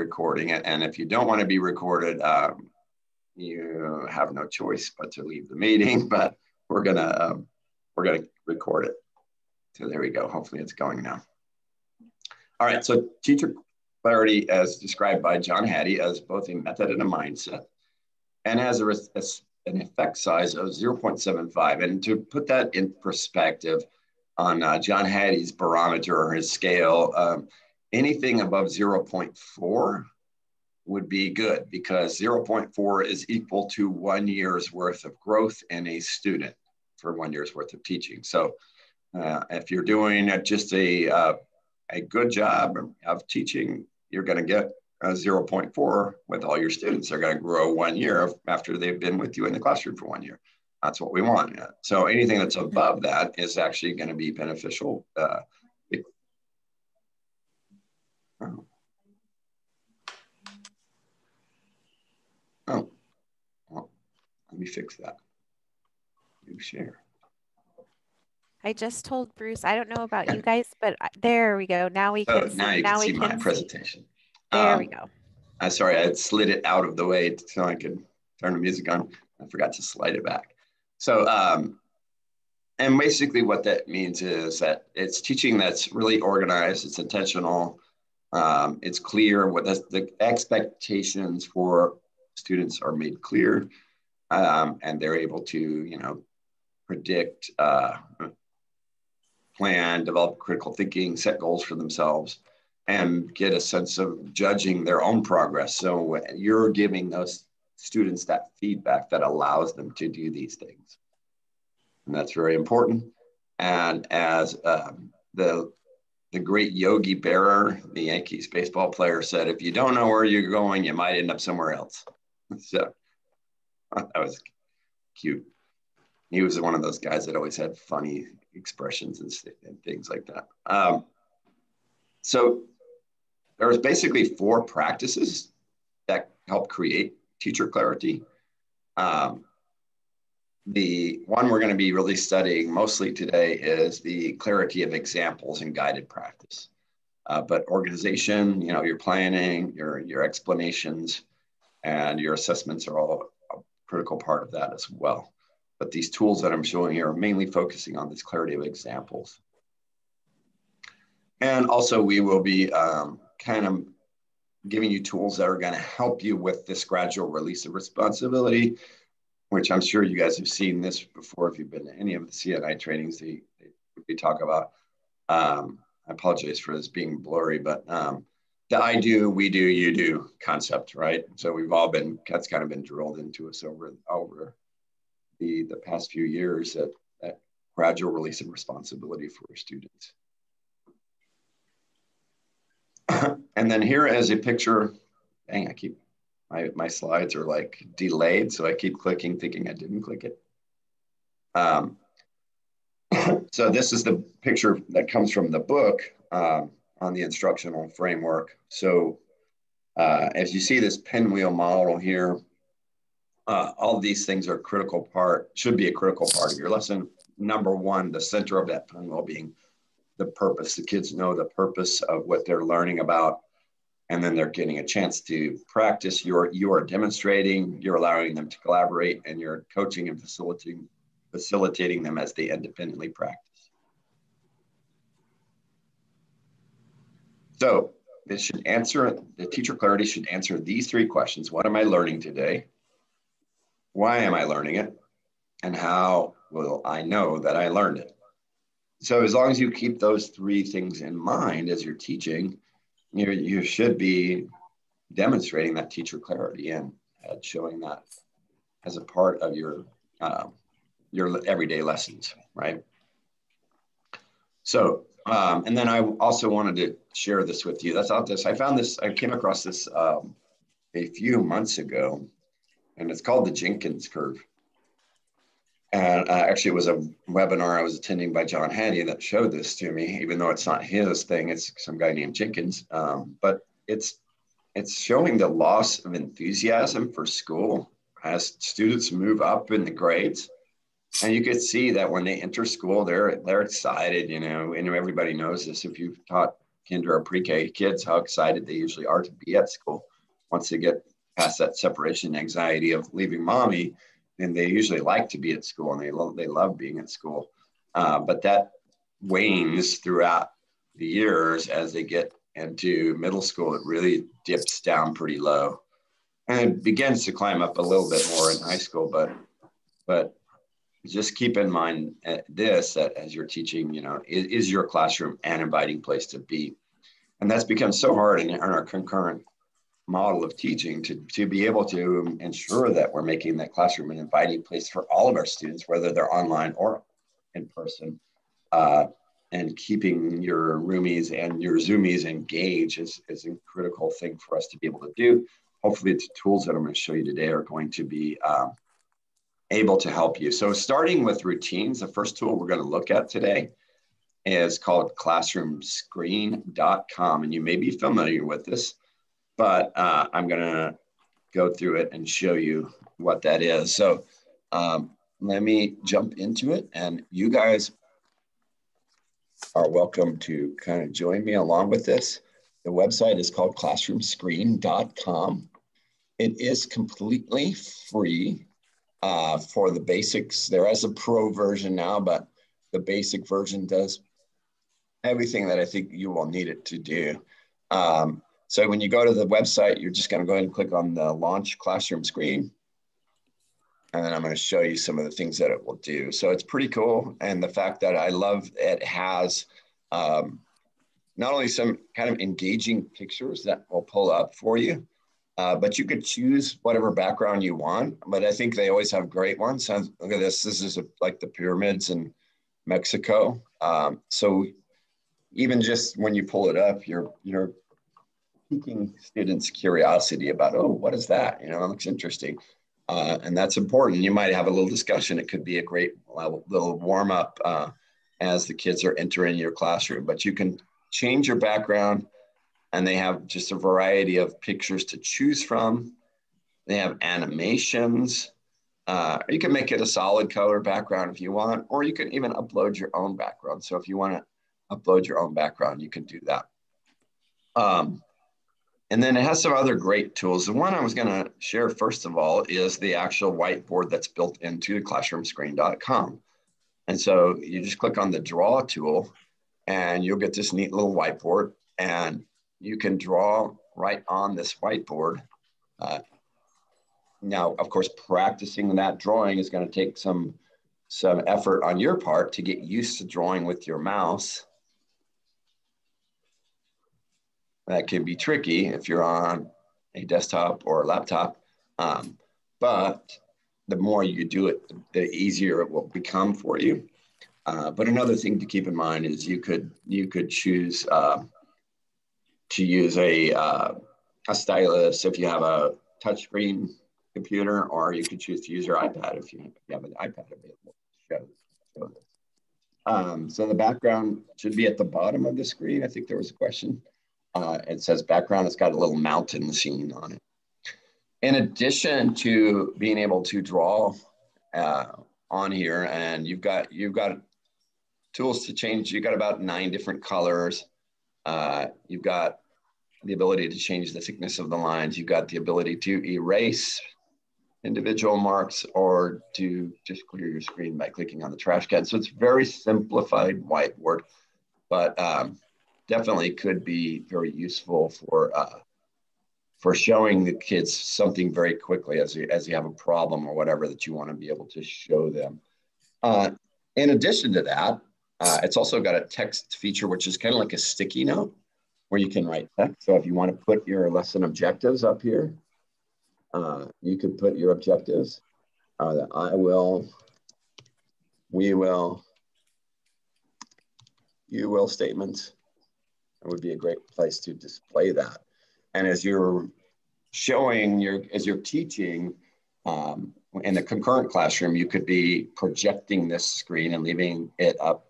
recording it. And if you don't want to be recorded, um, you have no choice but to leave the meeting. But we're gonna um, we're gonna record it. So there we go. Hopefully it's going now. All right. So teacher clarity, as described by John Hattie, as both a method and a mindset, and has a, a an effect size of 0.75. And to put that in perspective, on uh, John Hattie's barometer or his scale, um, anything above 0.4 would be good because 0.4 is equal to one year's worth of growth in a student for one year's worth of teaching. So uh, if you're doing just a, uh, a good job of teaching, you're going to get a 0.4 with all your students. They're going to grow one year after they've been with you in the classroom for one year. That's what we want. So anything that's above that is actually going to be beneficial. Uh, oh. oh, well, let me fix that. You share. I just told Bruce. I don't know about you guys, but there we go. Now we oh, can. Oh, now you now can see my see. presentation. There um, we go. I'm sorry, I slid it out of the way so I could turn the music on. I forgot to slide it back. So, um, and basically what that means is that it's teaching that's really organized, it's intentional, um, it's clear, what the, the, expectations for students are made clear, um, and they're able to, you know, predict, uh, plan, develop critical thinking, set goals for themselves, and get a sense of judging their own progress. So you're giving those students that feedback that allows them to do these things. And that's very important. And as um, the, the great Yogi Berra, the Yankees baseball player, said, if you don't know where you're going, you might end up somewhere else. so that was cute. He was one of those guys that always had funny expressions and, and things like that. Um, so there was basically four practices that help create teacher clarity. Um, the one we're going to be really studying mostly today is the clarity of examples and guided practice. Uh, but organization, you know, your planning, your, your explanations, and your assessments are all a critical part of that as well. But these tools that I'm showing here are mainly focusing on this clarity of examples. And also we will be um, kind of giving you tools that are going to help you with this gradual release of responsibility, which I'm sure you guys have seen this before if you've been to any of the CNI trainings they, they, talk about. Um, I apologize for this being blurry, but um, the I do, we do, you do concept, right? So we've all been, that's kind of been drilled into us over, over the, the past few years that, that gradual release of responsibility for students. and then here is a picture. Dang, I keep my, my slides are like delayed, so I keep clicking, thinking I didn't click it. Um, so this is the picture that comes from the book um, on the instructional framework. So uh, as you see this pinwheel model here, uh, all these things are critical part, should be a critical part of your lesson. Number one, the center of that pinwheel being the purpose. The kids know the purpose of what they're learning about, and then they're getting a chance to practice. You're you are demonstrating, you're allowing them to collaborate, and you're coaching and facilitating facilitating them as they independently practice. So this should answer the teacher clarity should answer these three questions: What am I learning today? Why am I learning it? And how will I know that I learned it? so as long as you keep those three things in mind as you're teaching, you you should be demonstrating that teacher clarity and, and showing that as a part of your uh, your everyday lessons, right? So, um, and then I also wanted to share this with you. That's out this. I found this. I came across this um, a few months ago, and it's called the Jenkins curve. And uh, actually, it was a webinar I was attending by John Hattie that showed this to me, even though it's not his thing, it's some guy named Jenkins. Um, but it's it's showing the loss of enthusiasm for school as students move up in the grades. And you could see that when they enter school, they're they're excited, you know, and everybody knows this. If you've taught kinder or pre-K kids, how excited they usually are to be at school. Once they get past that separation anxiety of leaving mommy, then they usually like to be at school and they love they love being at school. Uh, but that wanes throughout the years as they get into middle school. It really dips down pretty low, and it begins to climb up a little bit more in high school. But but just keep in mind uh, this that as you're teaching, you know, is, is your classroom an inviting place to be? And that's become so hard in, in our concurrent model of teaching to, to be able to ensure that we're making that classroom an inviting place for all of our students, whether they're online or in person. Uh, and keeping your roomies and your zoomies engaged is, is a critical thing for us to be able to do. Hopefully the tools that I'm going to show you today are going to be um, able to help you. So starting with routines, the first tool we're going to look at today is called classroomscreen.com. And you may be familiar with this, but uh, I'm going to go through it and show you what that is. So um, let me jump into it and you guys are welcome to kind of join me along with this. The website is called classroomscreen.com. It is completely free uh, for the basics. There is a pro version now, but the basic version does everything that I think you will need it to do. Um, so when you go to the website, you're just going to go ahead and click on the launch classroom screen. And then I'm going to show you some of the things that it will do. So it's pretty cool. And the fact that I love it has um, not only some kind of engaging pictures that will pull up for you, uh, but you could choose whatever background you want. But I think they always have great ones. And look at this. This is a, like the pyramids in Mexico. Um, so even just when you pull it up, you're you're piquing students' curiosity about, oh, what is that? You know, it looks interesting. Uh, and that's important. You might have a little discussion. It could be a great little warm up uh, as the kids are entering your classroom. But you can change your background and they have just a variety of pictures to choose from. They have animations. Uh, you can make it a solid color background if you want, or you can even upload your own background. So if you want to upload your own background, you can do that. Um, and then it has some other great tools. The one I was going to share first of all is the actual whiteboard that's built into classroomscreen.com. And so you just click on the draw tool and you'll get this neat little whiteboard. And you can draw right on this whiteboard. Uh, now, of course, practicing that drawing is going to take some, some effort on your part to get used to drawing with your mouse. That can be tricky if you're on a desktop or a laptop. Um, but the more you do it, the easier it will become for you. Uh, but another thing to keep in mind is you could you could choose uh, to use a, uh, a stylus if you have a touchscreen computer, or you could choose to use your iPad if you, have an iPad available show, show this. Um, so the background should be at the bottom of the screen. I think there was a question. Uh, it says background, it's got a little mountain scene on it. In addition to being able to draw uh, on here, and you've got you've got tools to change. You've got about nine different colors. Uh, you've got the ability to change the thickness of the lines. You've got the ability to erase individual marks or to just clear your screen by clicking on the trash can. So it's very simplified whiteboard, but um, definitely could be very useful for uh, for showing the kids something very quickly as you, as you have a problem or whatever that you want to be able to show them. Uh, in addition to that, uh, it's also got a text feature, which is kind of like a sticky note where you can write text. So if you want to put your lesson objectives up here, uh, you could put your objectives uh, I will, we will, you will statements. It would be a great place to display that. And as you're showing your, as you're teaching um, in the concurrent classroom, you could be projecting this screen and leaving it up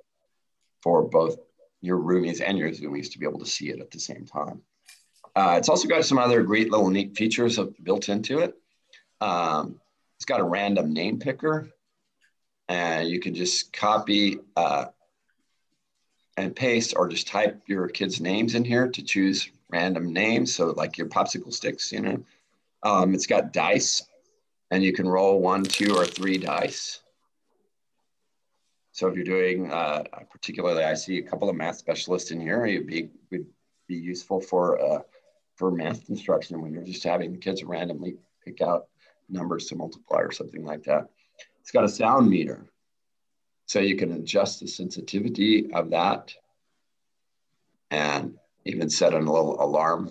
for both your roomies and your zoomies to be able to see it at the same time. Uh, it's also got some other great little neat features built into it. Um, it's got a random name picker and you can just copy uh, and paste or just type your kids' names in here to choose random names. So like your popsicle sticks, you know. Um, it's got dice and you can roll one, two, or three dice. So if you're doing, uh, particularly, I see a couple of math specialists in here. It'd be would be useful for uh, for math instruction when you're just having the kids randomly pick out numbers to multiply or something like that. It's got a sound meter, so you can adjust the sensitivity of that, and even set a little alarm.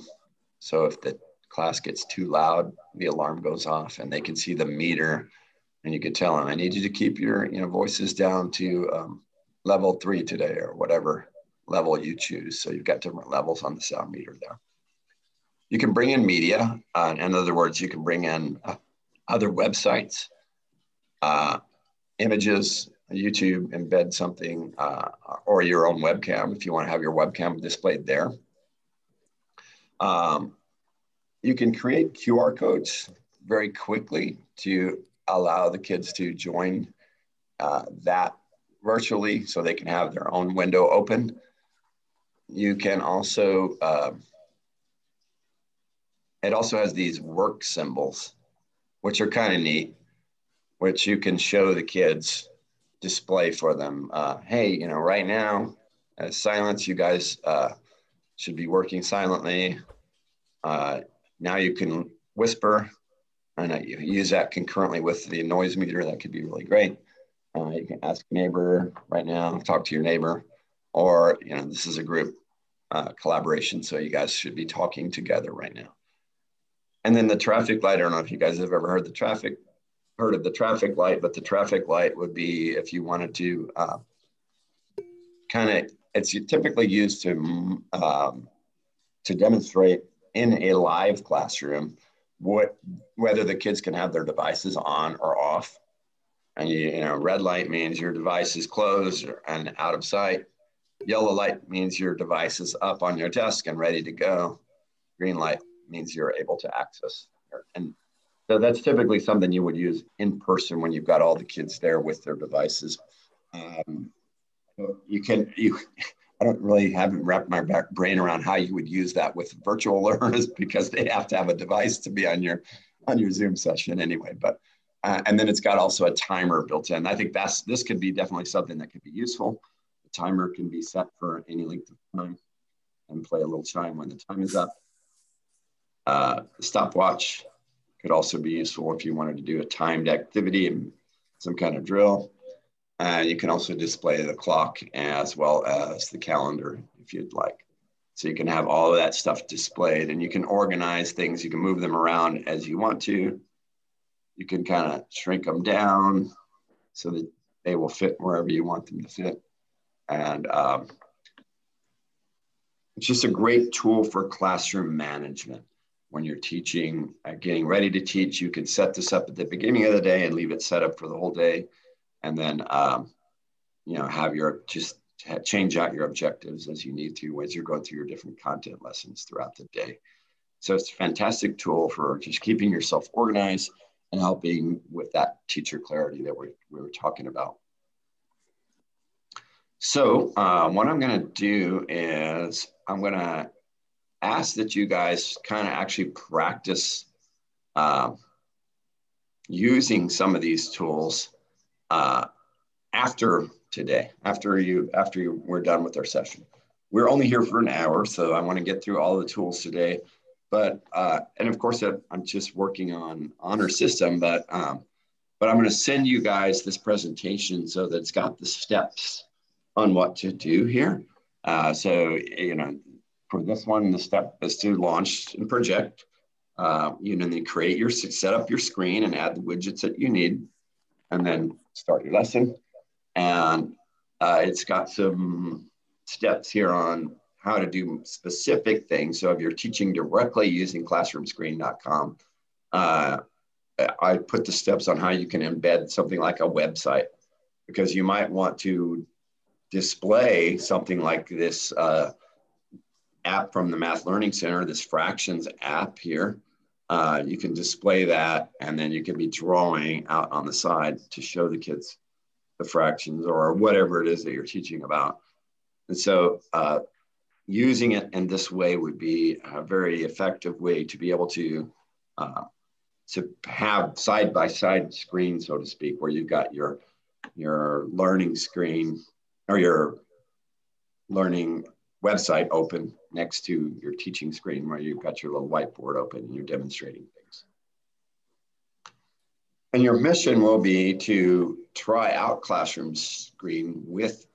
So if the class gets too loud, the alarm goes off, and they can see the meter and you could tell them, I need you to keep your you know voices down to um, level three today or whatever level you choose. So you've got different levels on the sound meter there. You can bring in media. Uh, in other words, you can bring in uh, other websites, uh, images, YouTube, embed something, uh, or your own webcam if you want to have your webcam displayed there. Um, you can create QR codes very quickly to allow the kids to join uh, that virtually so they can have their own window open. You can also, uh, it also has these work symbols, which are kind of neat, which you can show the kids, display for them. Uh, hey, you know, right now, as silence, you guys uh, should be working silently. Uh, now you can whisper and I use that concurrently with the noise meter. That could be really great. Uh, you can ask neighbor right now, talk to your neighbor, or you know this is a group uh, collaboration, so you guys should be talking together right now. And then the traffic light. I don't know if you guys have ever heard the traffic, heard of the traffic light, but the traffic light would be if you wanted to uh, kind of. It's typically used to um, to demonstrate in a live classroom what whether the kids can have their devices on or off. And you, you know, red light means your device is closed and out of sight. Yellow light means your device is up on your desk and ready to go. Green light means you're able to access. And so that's typically something you would use in person when you've got all the kids there with their devices. Um, you can you I don't really haven't wrapped my back brain around how you would use that with virtual learners because they have to have a device to be on your on your Zoom session anyway. But uh, and then it's got also a timer built in. I think that's this could be definitely something that could be useful. The timer can be set for any length of time and play a little chime when the time is up. Uh, stopwatch could also be useful if you wanted to do a timed activity and some kind of drill. Uh, you can also display the clock as well as the calendar if you'd like. So you can have all of that stuff displayed and you can organize things. You can move them around as you want to. You can kind of shrink them down so that they will fit wherever you want them to fit. And um, it's just a great tool for classroom management. When you're teaching, uh, getting ready to teach, you can set this up at the beginning of the day and leave it set up for the whole day and then um, you know have your just change out your objectives as you need to as you're going through your different content lessons throughout the day. So it's a fantastic tool for just keeping yourself organized and helping with that teacher clarity that we, we were talking about. So uh, what I'm going to do is I'm going to ask that you guys kind of actually practice uh, using some of these tools uh, after today, after you after you, we're done with our session. We're only here for an hour, so I want to get through all the tools today. But uh, and of course, I'm just working on honor system, but um, but I'm going to send you guys this presentation so that it's got the steps on what to do here. Uh, so you know, for this one, the step is to launch and project. Uh, you know, then create your set up your screen and add the widgets that you need, and then start your lesson. And uh, it's got some steps here on how to do specific things. So if you're teaching directly using classroomscreen.com, uh, I put the steps on how you can embed something like a website because you might want to display something like this uh, app from the Math Learning Center, this fractions app here uh, you can display that and then you can be drawing out on the side to show the kids the fractions or whatever it is that you're teaching about. And so uh, using it in this way would be a very effective way to be able to uh, to have side by side screen, so to speak, where you've got your your learning screen or your learning website open next to your teaching screen where you've got your little whiteboard open and you're demonstrating things. And your mission will be to try out Classroom Screen with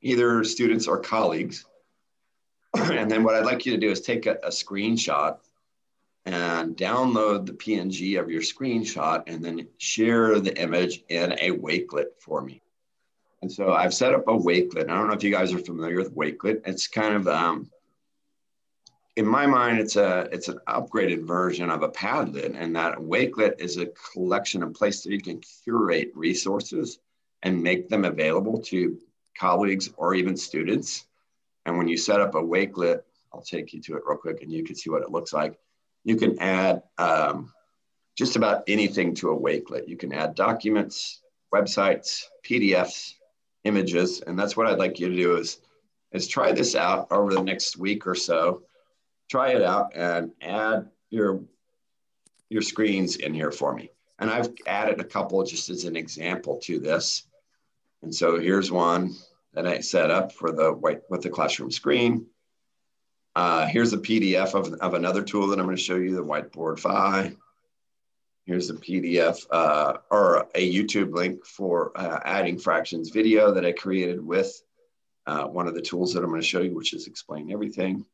either students or colleagues. and then what I'd like you to do is take a, a screenshot and download the PNG of your screenshot and then share the image in a Wakelet for me. And so I've set up a Wakelet. I don't know if you guys are familiar with Wakelet. It's kind of, um, in my mind, it's a it's an upgraded version of a Padlet, and that Wakelet is a collection of places that you can curate resources and make them available to colleagues or even students. And when you set up a Wakelet, I'll take you to it real quick, and you can see what it looks like you can add um, just about anything to a Wakelet. You can add documents, websites, PDFs, images, and that's what I'd like you to do is, is try this out over the next week or so. Try it out and add your, your screens in here for me. And I've added a couple just as an example to this. And so here's one that I set up for the white with the classroom screen. Uh, here's a PDF of, of another tool that I'm going to show you, the Whiteboard Here's a PDF uh, or a YouTube link for uh, adding fractions video that I created with uh, one of the tools that I'm going to show you, which is explain everything.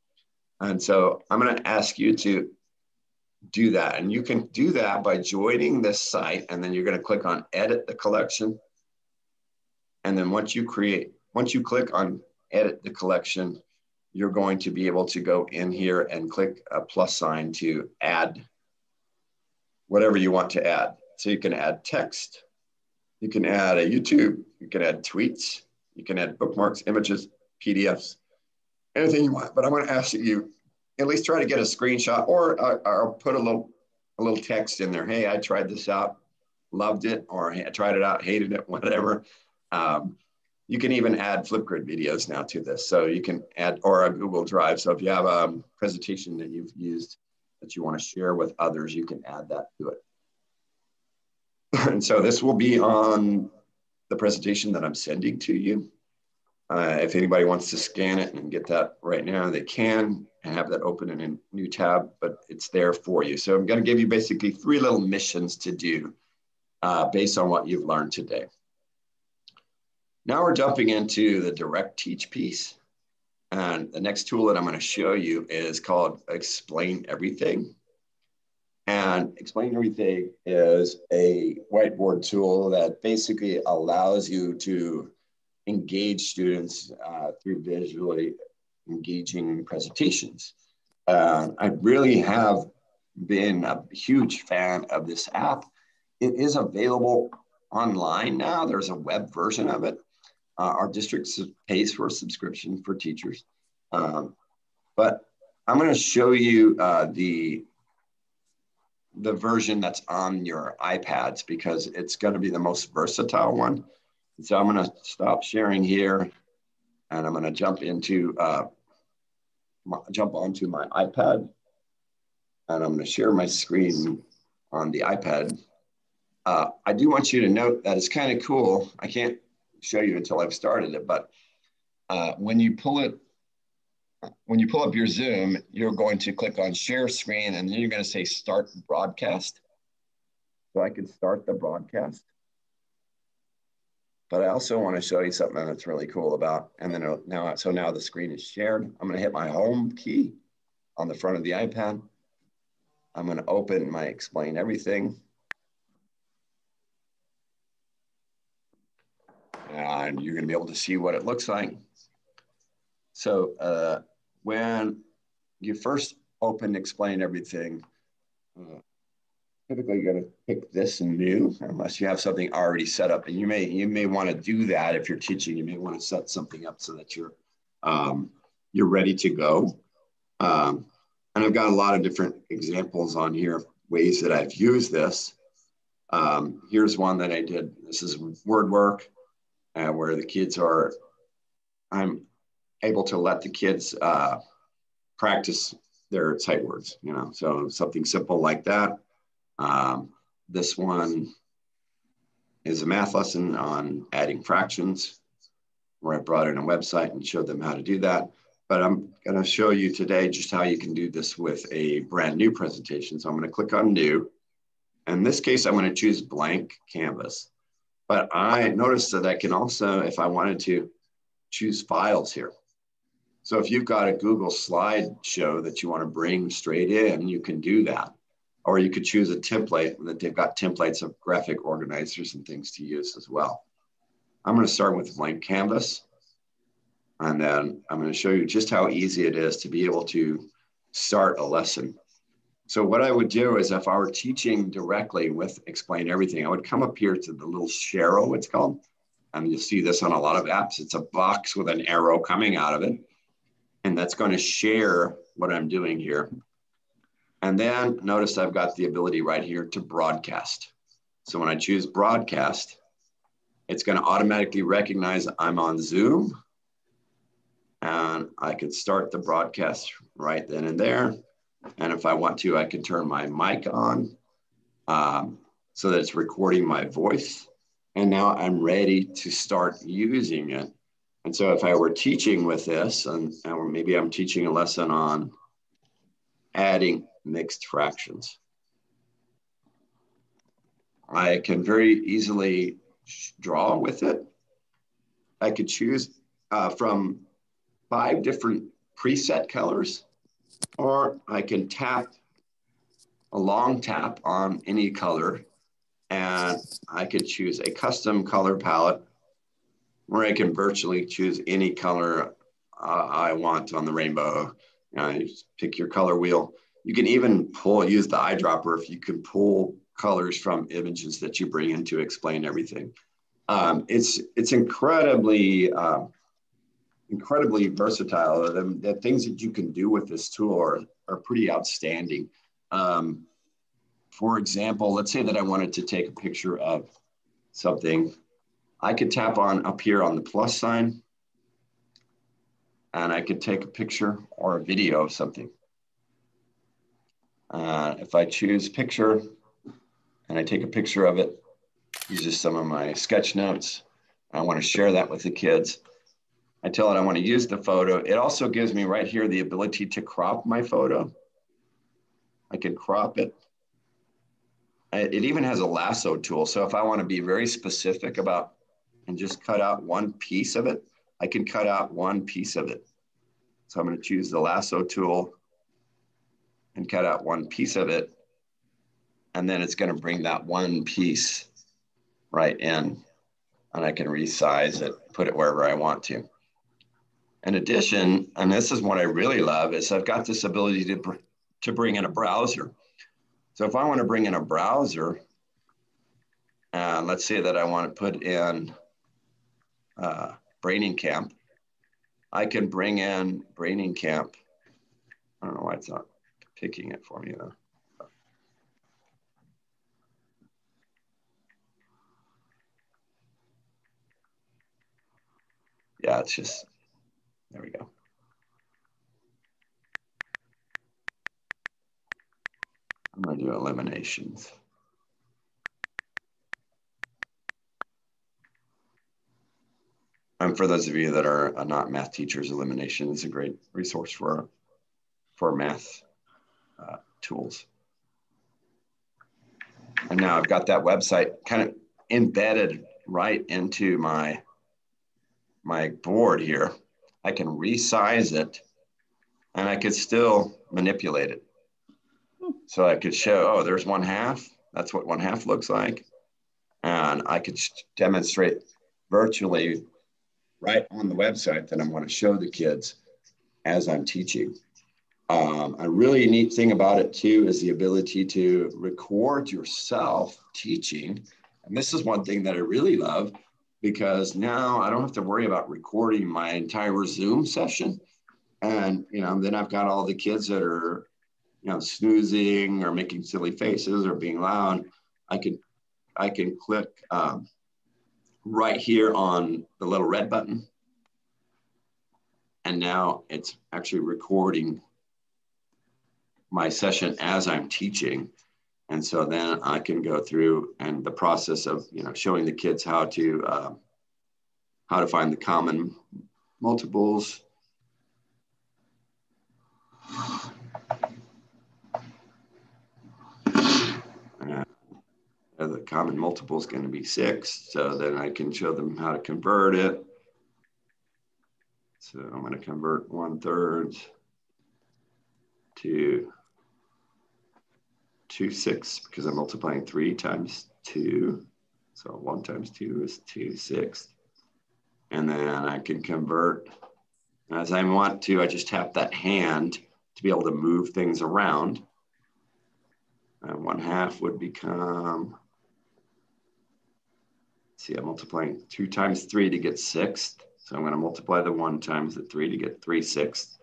And so I'm going to ask you to do that. And you can do that by joining this site, and then you're going to click on edit the collection. And then once you create, once you click on edit the collection, you're going to be able to go in here and click a plus sign to add whatever you want to add. So you can add text, you can add a YouTube, you can add tweets, you can add bookmarks, images, PDFs, anything you want. But I'm going to ask that you at least try to get a screenshot or, uh, or put a little a little text in there. Hey, I tried this out, loved it, or I tried it out, hated it, whatever. Um, you can even add Flipgrid videos now to this. So you can add, or a Google Drive. So if you have a presentation that you've used that you want to share with others, you can add that to it. and so this will be on the presentation that I'm sending to you. Uh, if anybody wants to scan it and get that right now, they can and have that open in a new tab, but it's there for you. So I'm going to give you basically three little missions to do uh, based on what you've learned today. Now we're jumping into the direct teach piece. And the next tool that I'm going to show you is called Explain Everything. And Explain Everything is a whiteboard tool that basically allows you to engage students uh, through visually engaging presentations. Uh, I really have been a huge fan of this app. It is available online now. There's a web version of it. Uh, our district pays for a subscription for teachers. Um, but I'm going to show you uh, the, the version that's on your iPads because it's going to be the most versatile one. So I'm going to stop sharing here and I'm going to jump into, uh, my, jump onto my iPad and I'm going to share my screen on the iPad. Uh, I do want you to note that it's kind of cool. I can't show you until I've started it. But uh, when you pull it, when you pull up your Zoom, you're going to click on share screen and then you're going to say start broadcast. So I can start the broadcast. But I also want to show you something that's really cool about, and then now, so now the screen is shared. I'm going to hit my home key on the front of the iPad. I'm going to open my explain everything. And you're going to be able to see what it looks like. So uh, when you first open explain everything, uh, typically you're going to pick this new unless you have something already set up. And you may you may want to do that if you're teaching. You may want to set something up so that you're um, you're ready to go. Um, and I've got a lot of different examples on here, of ways that I've used this. Um, here's one that I did. This is word work uh, where the kids are, I'm able to let the kids uh, practice their sight words, you know, so something simple like that. Um, this one is a math lesson on adding fractions where I brought in a website and showed them how to do that. But I'm going to show you today just how you can do this with a brand new presentation. So I'm going to click on new. In this case, I'm going to choose blank canvas. But I noticed that I can also, if I wanted to, choose files here. So if you've got a Google slideshow that you want to bring straight in, you can do that. Or you could choose a template that they've got templates of graphic organizers and things to use as well. I'm going to start with blank canvas. And then I'm going to show you just how easy it is to be able to start a lesson. So what I would do is if I were teaching directly with Explain Everything, I would come up here to the little Shero, it's called. Um, and you'll see this on a lot of apps. It's a box with an arrow coming out of it. And that's going to share what I'm doing here. And then notice I've got the ability right here to broadcast. So when I choose broadcast, it's going to automatically recognize I'm on Zoom. And I could start the broadcast right then and there. And if I want to, I can turn my mic on um, so that it's recording my voice. And now I'm ready to start using it. And so if I were teaching with this, and, maybe I'm teaching a lesson on adding mixed fractions. I can very easily draw with it. I could choose uh, from five different preset colors, or I can tap a long tap on any color and I could choose a custom color palette where I can virtually choose any color uh, I want on the rainbow. You, know, you pick your color wheel you can even pull, use the eyedropper if you can pull colors from images that you bring in to explain everything. Um, it's, it's incredibly, uh, incredibly versatile. The, the, things that you can do with this tool are, are pretty outstanding. Um, for example, let's say that I wanted to take a picture of something. I could tap on up here on the plus sign and I could take a picture or a video of something. Uh, if I choose picture and I take a picture of it, uses some of my sketch notes. I want to share that with the kids. I tell it I want to use the photo. It also gives me right here the ability to crop my photo. I can crop it. It even has a lasso tool. So if I want to be very specific about and just cut out one piece of it, I can cut out one piece of it. So I'm going to choose the lasso tool and cut out one piece of it. And then it's going to bring that one piece right in. And I can resize it, put it wherever I want to. In addition, and this is what I really love, is I've got this ability to, to bring in a browser. So if I want to bring in a browser, and let's say that I want to put in uh, Braining Camp, I can bring in Braining Camp. I don't know why it's not picking it for me though. Yeah, it's just, there we go. I'm gonna do Illuminations. And for those of you that are not math teachers, Illumination is a great resource for, for math uh, tools. And now I've got that website kind of embedded right into my, my board here. I can resize it and I could still manipulate it. So I could show, oh, there's one half. That's what one half looks like. And I could demonstrate virtually right on the website that I'm going to show the kids as I'm teaching. Um, a really neat thing about it too is the ability to record yourself teaching. And this is one thing that I really love because now I don't have to worry about recording my entire Zoom session. And, you know, then I've got all the kids that are, you know, snoozing or making silly faces or being loud. I can, I can click um, right here on the little red button And now it's actually recording my session as I'm teaching. And so then I can go through and the process of, you know, showing the kids how to, uh, how to find the common multiples. Uh, the common multiple is going to be six. So then I can show them how to convert it. So I'm going to convert one third to two six because I'm multiplying three times two. So one times two is two sixths. And then I can convert as I want to, I just tap that hand to be able to move things around. And one half would become, see, I'm multiplying two times three to get six. So I'm gonna multiply the one times the three to get three sixths.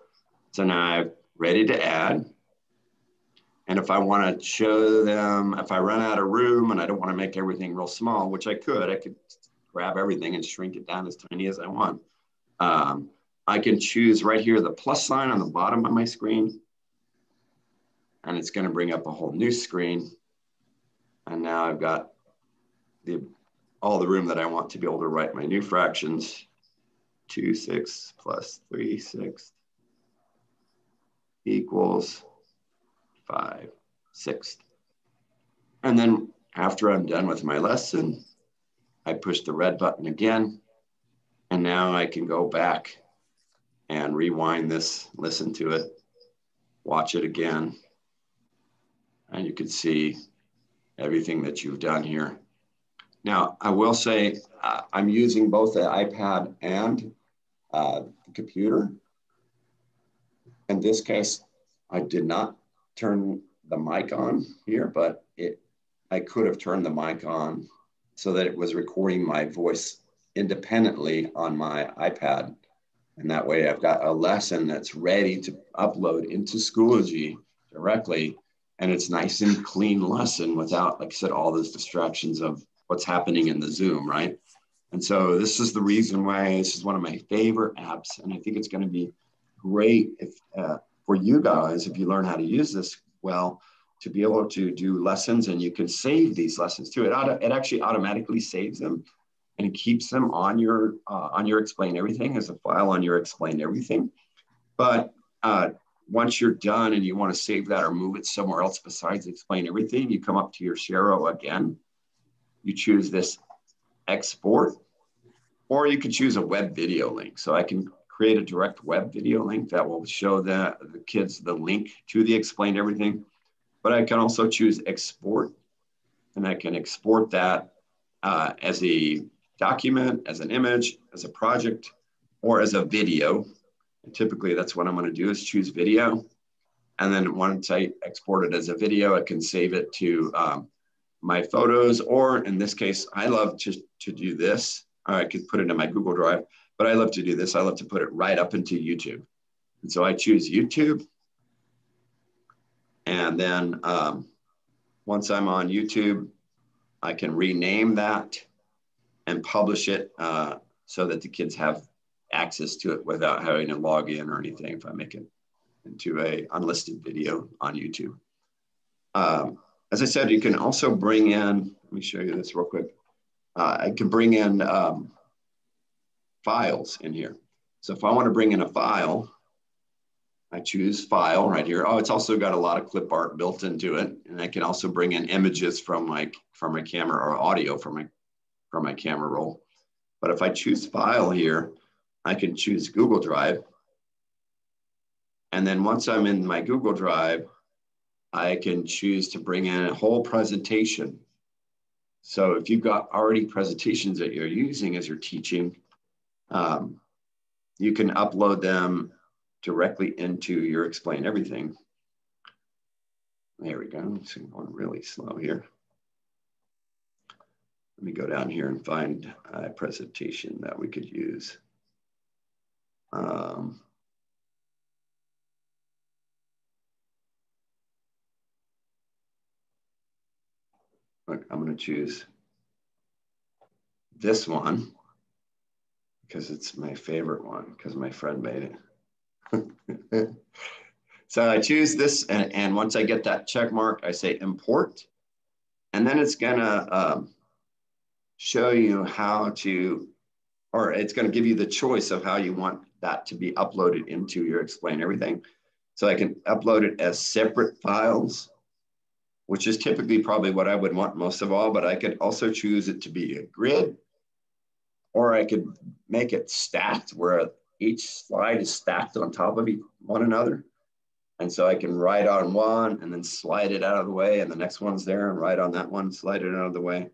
So now I'm ready to add. And if I want to show them, if I run out of room and I don't want to make everything real small, which I could, I could grab everything and shrink it down as tiny as I want. Um, I can choose right here the plus sign on the bottom of my screen. And it's going to bring up a whole new screen. And now I've got the all the room that I want to be able to write my new fractions. 2 6 plus 3 6 equals five sixths. And then after I'm done with my lesson, I push the red button again. And now I can go back and rewind this, listen to it, watch it again. And you can see everything that you've done here. Now, I will say uh, I'm using both the iPad and uh, the computer. In this case, I did not turn the mic on here, but it I could have turned the mic on so that it was recording my voice independently on my iPad. And that way I've got a lesson that's ready to upload into Schoology directly. And it's nice and clean lesson without, like I said, all those distractions of what's happening in the Zoom, right? And so this is the reason why this is one of my favorite apps. And I think it's going to be great if uh, for you guys, if you learn how to use this well, to be able to do lessons and you can save these lessons too. It, auto, it actually automatically saves them and it keeps them on your, uh, on your explain everything as a file on your explain everything. But uh, once you're done and you want to save that or move it somewhere else besides explain everything, you come up to your Shero again. You choose this export, or you could choose a web video link. So I can create a direct web video link that will show the, the kids the link to the explained everything. But I can also choose export and I can export that uh, as a document, as an image, as a project, or as a video. And typically that's what I'm gonna do is choose video. And then once I export it as a video, I can save it to um, my photos, or in this case, I love to, to do this. I could put it in my Google Drive but I love to do this. I love to put it right up into YouTube. And so I choose YouTube. And then um, once I'm on YouTube, I can rename that and publish it uh, so that the kids have access to it without having to log in or anything if I make it into a unlisted video on YouTube. Um, as I said, you can also bring in, let me show you this real quick. Uh, I can bring in um, files in here. So if I want to bring in a file, I choose file right here. Oh, it's also got a lot of clip art built into it. And I can also bring in images from my, from my camera or audio from my, from my camera roll. But if I choose file here, I can choose Google Drive. And then once I'm in my Google Drive, I can choose to bring in a whole presentation. So if you've got already presentations that you're using as you're teaching, um, you can upload them directly into your Explain Everything. There we go. It's going really slow here. Let me go down here and find a presentation that we could use. Um, look, I'm going to choose this one. Because it's my favorite one because my friend made it. so I choose this and, and once I get that check mark, I say import and then it's gonna um, show you how to, or it's gonna give you the choice of how you want that to be uploaded into your explain everything. So I can upload it as separate files, which is typically probably what I would want most of all, but I could also choose it to be a grid, or I could make it stacked where each slide is stacked on top of one another. And so I can write on one and then slide it out of the way and the next one's there and write on that one, slide it out of the way.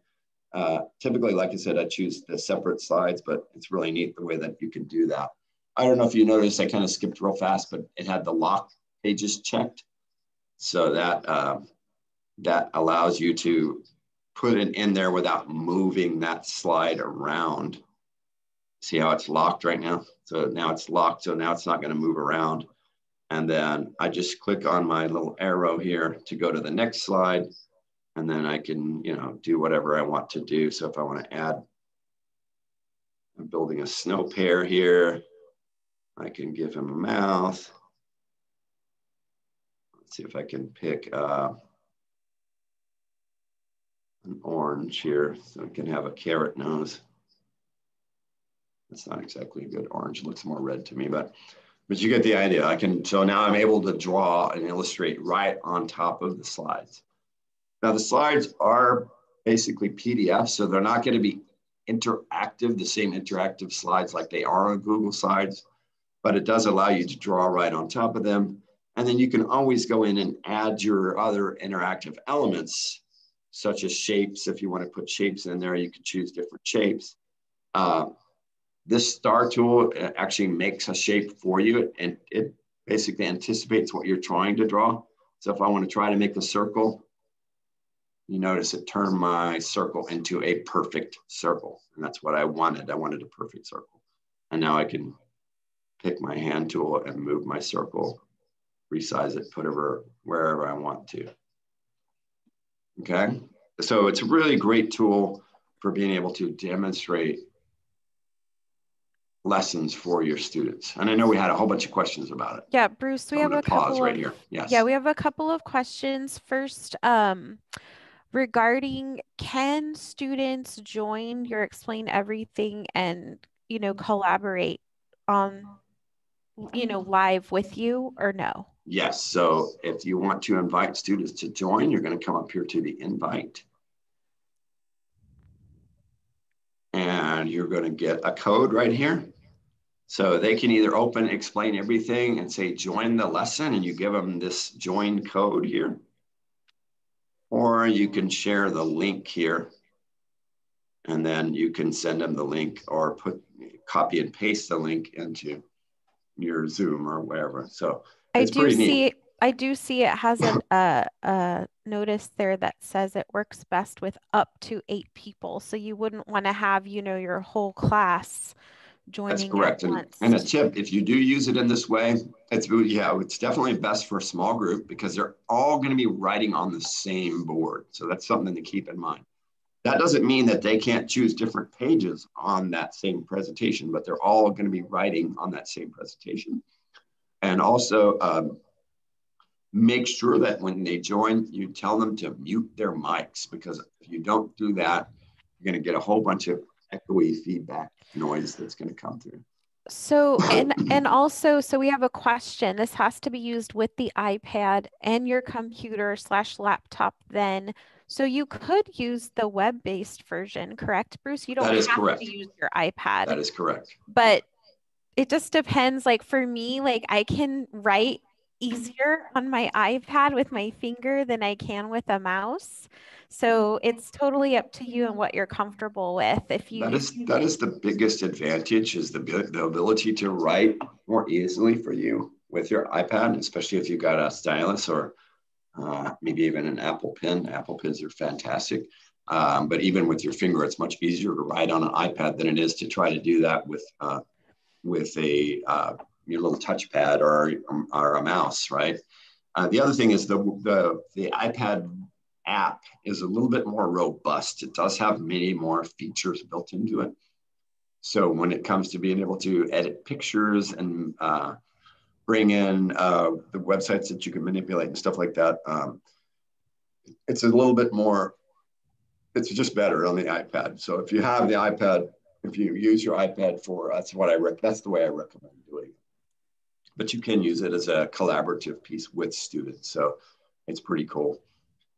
Uh, typically, like I said, I choose the separate slides, but it's really neat the way that you can do that. I don't know if you noticed, I kind of skipped real fast, but it had the lock pages checked. So that, uh, that allows you to put it in there without moving that slide around. See how it's locked right now? So now it's locked, so now it's not gonna move around. And then I just click on my little arrow here to go to the next slide. And then I can, you know, do whatever I want to do. So if I want to add, I'm building a snow pair here. I can give him a mouth. Let's see if I can pick uh, an orange here so I can have a carrot nose. That's not exactly a good orange, it looks more red to me, but but you get the idea. I can, so now I'm able to draw and illustrate right on top of the slides. Now the slides are basically PDF, so they're not gonna be interactive, the same interactive slides like they are on Google Slides, but it does allow you to draw right on top of them. And then you can always go in and add your other interactive elements, such as shapes. If you want to put shapes in there, you can choose different shapes. Uh, this star tool uh, actually makes a shape for you and it basically anticipates what you're trying to draw. So if I want to try to make a circle, you notice it turned my circle into a perfect circle. And that's what I wanted. I wanted a perfect circle. And now I can pick my hand tool and move my circle, resize it, put it wherever I want to. Okay. So it's a really great tool for being able to demonstrate lessons for your students? And I know we had a whole bunch of questions about it. Yeah, Bruce, we have a pause couple right of, here. Yes. Yeah, we have a couple of questions. First, um, regarding can students join your explain everything and you know collaborate on you know live with you or no? Yes. So if you want to invite students to join, you're going to come up here to the invite. and you're going to get a code right here. So they can either open explain everything and say join the lesson and you give them this join code here. Or you can share the link here and then you can send them the link or put copy and paste the link into your Zoom or whatever. So I do see. I do see it has a, a, uh, a notice there that says it works best with up to eight people. So you wouldn't want to have, you know, your whole class joining. That's correct. And, and, a tip, if you do use it in this way, it's yeah, it's definitely best for a small group because they're all going to be writing on the same board. So that's something to keep in mind. That doesn't mean that they can't choose different pages on that same presentation, but they're all going to be writing on that same presentation. And also, um, make sure that when they join, you tell them to mute their mics because if you don't do that, you're going to get a whole bunch of echoey feedback noise that's going to come through. So and and also so we have a question. This has to be used with the iPad and your computer slash laptop then. So you could use the web-based version, correct, Bruce? You don't have correct. to use your iPad. That is correct. But it just depends. Like for me, like I can write easier on my iPad with my finger than I can with a mouse. So it's totally up to you and what you're comfortable with. If you that is that is the biggest advantage is the the ability to write more easily for you with your iPad, especially if you've got a stylus or uh, maybe even an Apple Pen. Apple Pens are fantastic. Um, but even with your finger, it's much easier to write on an iPad than it is to try to do that with uh, with a uh, your little touchpad or, or a mouse, right? Uh, the other thing is the, the, the iPad app is a little bit more robust. It does have many more features built into it. So when it comes to being able to edit pictures and uh, bring in uh, the websites that you can manipulate and stuff like that, um, it's a little bit more, it's just better on the iPad. So if you have the iPad, if you use your iPad for, that's what I, that's the way I recommend doing it. But you can use it as a collaborative piece with students. So it's pretty cool.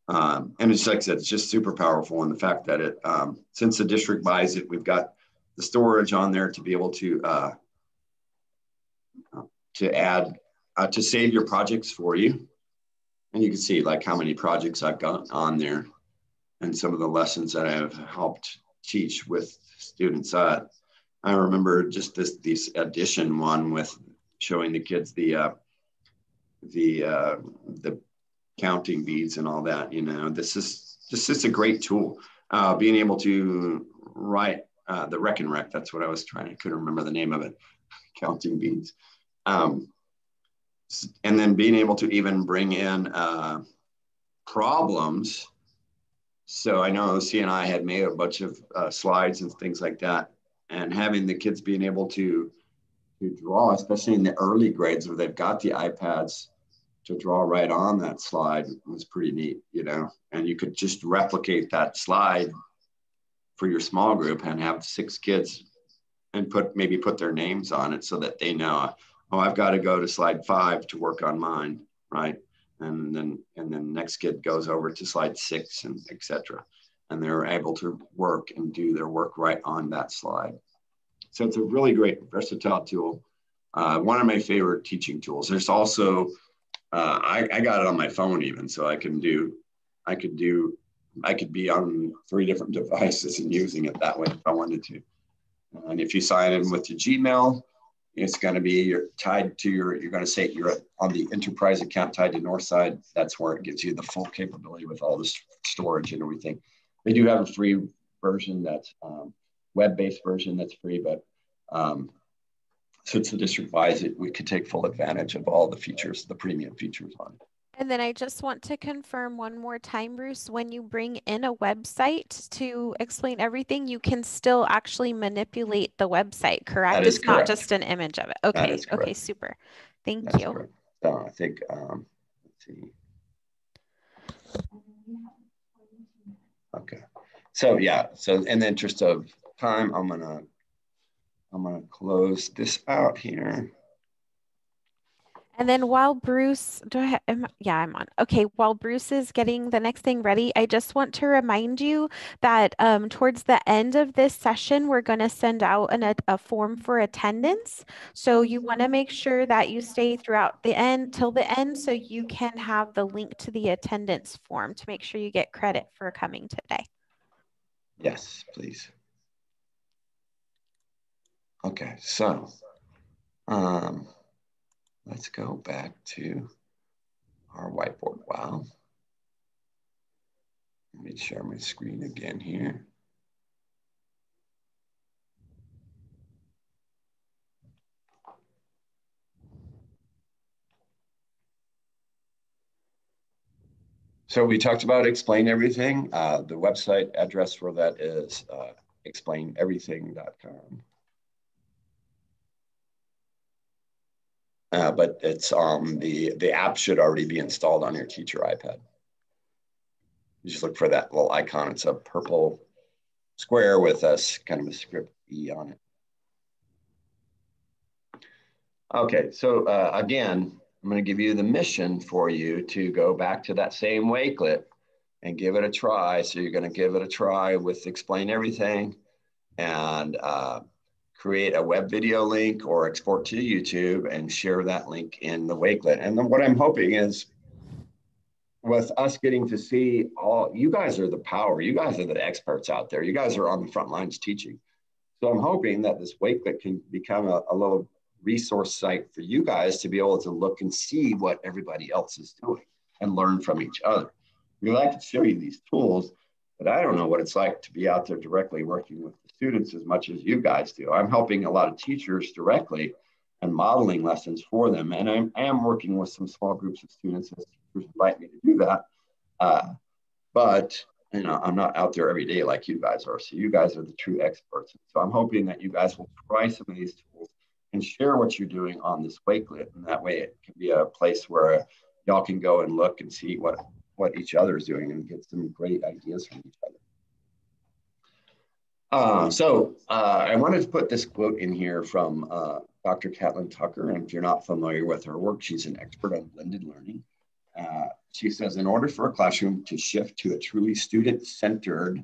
Um, and it's like I said, it's just super powerful. And the fact that it, um, since the district buys it, we've got the storage on there to be able to uh, to add uh, to save your projects for you. And you can see like how many projects I've got on there and some of the lessons that I've helped teach with students. Uh, I remember just this this addition one with showing the kids the uh, the uh, the counting beads and all that. You know, this is this is a great tool. Uh, being able to write uh, the Rekenrek, that's what I was trying. I couldn't remember the name of it. counting beads, um, and then being able to even bring in uh, problems. So I know C and I had made a bunch of uh, slides and things like that, and having the kids being able to to draw, especially in the early grades where they've got the iPads to draw right on that slide was pretty neat, you know. And you could just replicate that slide for your small group and have six kids and put maybe put their names on it so that they know, oh, I've got to go to slide five to work on mine, right? And then and then next kid goes over to slide six and etc. And they're able to work and do their work right on that slide. So it's a really great versatile tool. Uh, one of my favorite teaching tools. There's also uh, I, I got it on my phone even, so I can do, I could do, I could be on three different devices and using it that way if I wanted to. And if you sign in with your Gmail, it's going to be you're tied to your, you're going to say you're on the enterprise account tied to Northside. That's where it gives you the full capability with all this storage and everything. They do have a free version that's um, web-based version that's free, but um, since the district buys it, we could take full advantage of all the features, the premium features on it. And then I just want to confirm one more time, Bruce, when you bring in a website to explain everything, you can still actually manipulate the website, correct? That is it's correct. not just an image of it. Okay. Okay, super. Thank That's you. correct. So I think, um, let's see. Okay. So yeah, so in the interest of time, I'm gonna I'm to close this out here. And then while Bruce, do I have, am, yeah, I'm on. Okay, while Bruce is getting the next thing ready, I just want to remind you that um, towards the end of this session, we're going to send out an, a, a form for attendance. So you want to make sure that you stay throughout the end till the end so you can have the link to the attendance form to make sure you get credit for coming today. Yes, please. Okay, so um, let's go back to our whiteboard. Wow. Let me share my screen again here. So we talked about explain everything. Uh, the website address for that is uh, explaineverything.com. uh, but it's um, the the app should already be installed on your teacher iPad. You just look for that little icon. It's a purple square with a kind of a script E on it. Okay, so uh, again, I'm going to give you the mission for you to go back to that same Wakelet and give it a try. So you're going to give it a try with Explain Everything and uh, create a web video link or export to YouTube and share that link in the Wakelet. And then what I'm hoping is with us getting to see all, you guys are the power, you guys are the experts out there. You guys are on the front lines teaching. So I'm hoping that this Wakelet can become a, a little resource site for you guys to be able to look and see what everybody else is doing and learn from each other. We like to show you these tools, but I don't know what it's like to be out there directly working with students as much as you guys do. I'm helping a lot of teachers directly and modeling lessons for them. And I'm, I am working with some small groups of students as teachers invite me to do that. Uh, but you know, I'm not out there every day like you guys are. So you guys are the true experts. So I'm hoping that you guys will try some of these tools and share what you're doing on this Wakelet. And that way it can be a place where y'all can go and look and see what, what each other is doing and get some great ideas from each other. Uh, so uh, I wanted to put this quote in here from uh, Dr. Catlin Tucker. And if you're not familiar with her work, she's an expert on blended learning. Uh, she says, in order for a classroom to shift to a truly student-centered,